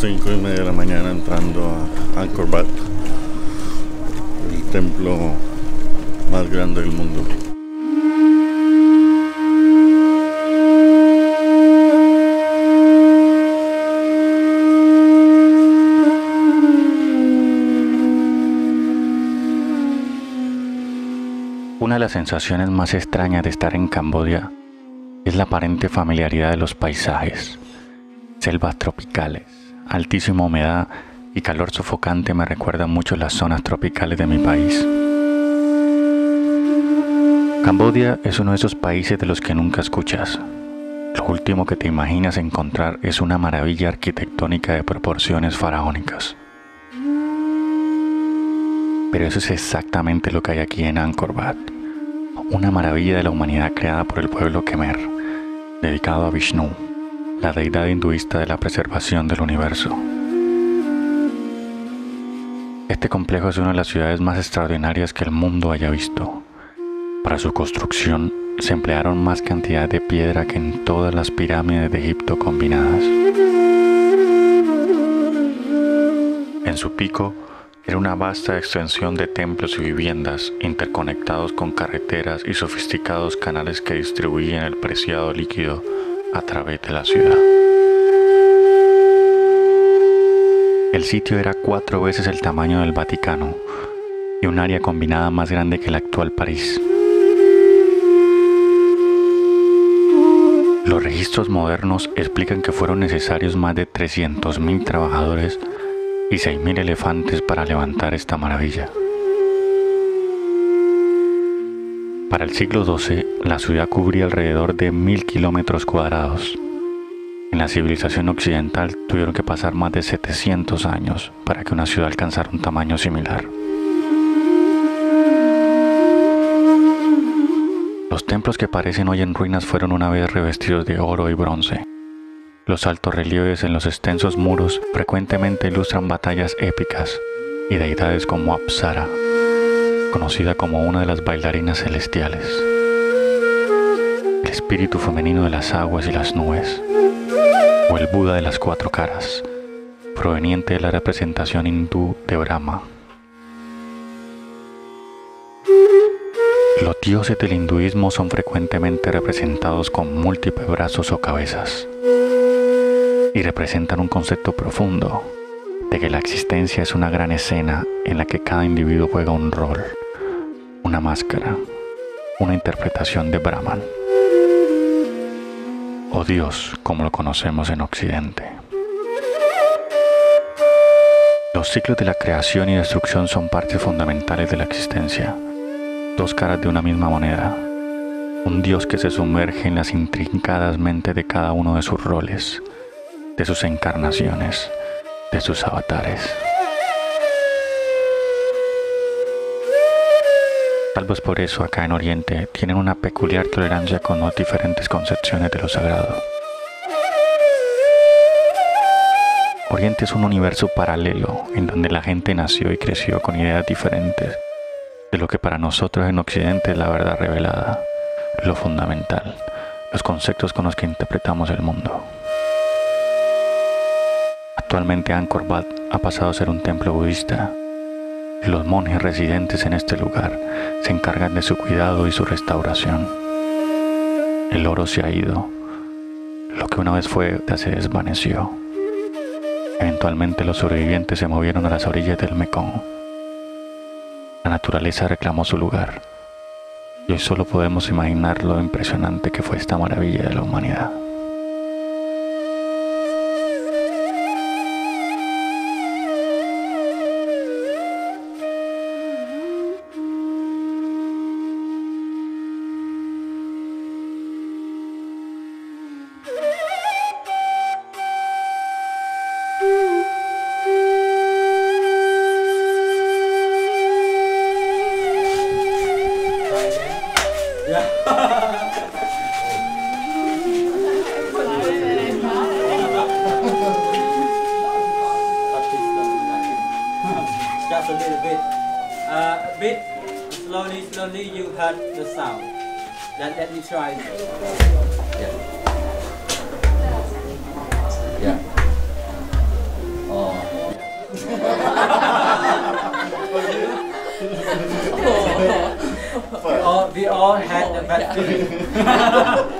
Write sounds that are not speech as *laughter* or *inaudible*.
Cinco y media de la mañana entrando a Angkor Wat, el templo más grande del mundo. Una de las sensaciones más extrañas de estar en Camboya es la aparente familiaridad de los paisajes. Selvas tropicales, altísima humedad y calor sofocante me recuerdan mucho las zonas tropicales de mi país. Camboya es uno de esos países de los que nunca escuchas. Lo último que te imaginas encontrar es una maravilla arquitectónica de proporciones faraónicas. Pero eso es exactamente lo que hay aquí en Angkor Wat, una maravilla de la humanidad creada por el pueblo Khmer, dedicado a Vishnu, la deidad hinduista de la preservación del universo. Este complejo es una de las ciudades más extraordinarias que el mundo haya visto. Para su construcción se emplearon más cantidad de piedra que en todas las pirámides de Egipto combinadas. En su pico era una vasta extensión de templos y viviendas interconectados con carreteras y sofisticados canales que distribuían el preciado líquido a través de la ciudad. El sitio era cuatro veces el tamaño del Vaticano y un área combinada más grande que el actual París. Los registros modernos explican que fueron necesarios más de 300.000 trabajadores y 6.000 elefantes para levantar esta maravilla. Para el siglo XII, la ciudad cubría alrededor de 1.000 kilómetros cuadrados. En la civilización occidental tuvieron que pasar más de 700 años para que una ciudad alcanzara un tamaño similar. Los templos que parecen hoy en ruinas fueron una vez revestidos de oro y bronce. Los altos relieves en los extensos muros frecuentemente ilustran batallas épicas y deidades como Apsara, conocida como una de las bailarinas celestiales, el espíritu femenino de las aguas y las nubes, o el Buda de las cuatro caras, proveniente de la representación hindú de Brahma. Los dioses del hinduismo son frecuentemente representados con múltiples brazos o cabezas y representan un concepto profundo de que la existencia es una gran escena en la que cada individuo juega un rol, una máscara, una interpretación de Brahman o Dios como lo conocemos en Occidente. Los ciclos de la creación y destrucción son partes fundamentales de la existencia dos caras de una misma moneda. Un Dios que se sumerge en las intrincadas mentes de cada uno de sus roles, de sus encarnaciones, de sus avatares. Tal vez por eso acá en Oriente tienen una peculiar tolerancia con las diferentes concepciones de lo sagrado. Oriente es un universo paralelo en donde la gente nació y creció con ideas diferentes de lo que para nosotros en Occidente es la verdad revelada, lo fundamental, los conceptos con los que interpretamos el mundo. Actualmente Angkor Wat ha pasado a ser un templo budista. Los monjes residentes en este lugar se encargan de su cuidado y su restauración. El oro se ha ido. Lo que una vez fue se desvaneció. Eventualmente los sobrevivientes se movieron a las orillas del Mekong la naturaleza reclamó su lugar. Y hoy solo podemos imaginar lo impresionante que fue esta maravilla de la humanidad. slowly, slowly you heard the sound. Let, let me try. Yeah. Yeah. Oh. oh. *laughs* we all, we all had the bad feeling. *laughs*